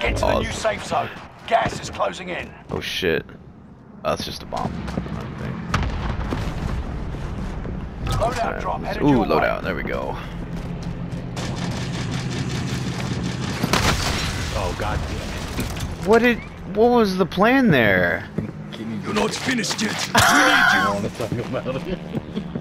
Get to the new safe zone. Gas is closing in. Oh shit. Oh, that's just a bomb. Loadout drop Ooh, way. loadout. There we go. Oh god damn it. What did? What was the plan there? You're not finished yet. We need you.